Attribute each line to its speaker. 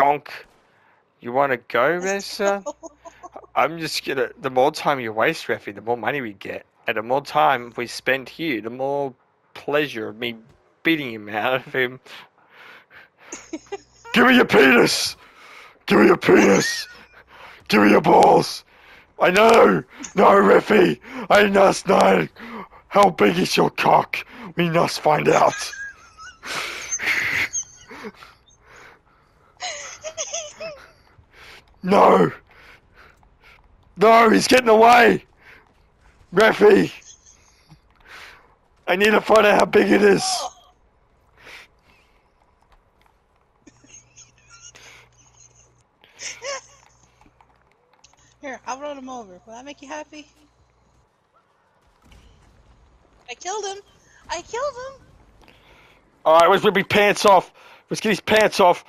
Speaker 1: donk. You want to go, Ressa? I'm just gonna. The more time you waste, Reffy, the more money we get, and the more time we spend here, the more pleasure of me beating him out of him. Give me your penis! Give me your penis! Give me your balls! I know! No, Reffy! I must know! How big is your cock? We must find out! No! No, he's getting away! Reffy! I need to find out how big it is!
Speaker 2: Here, I'll run him over. Will that make you happy? I killed him. I killed him.
Speaker 1: Alright, let's rip his pants off! Let's get his pants off!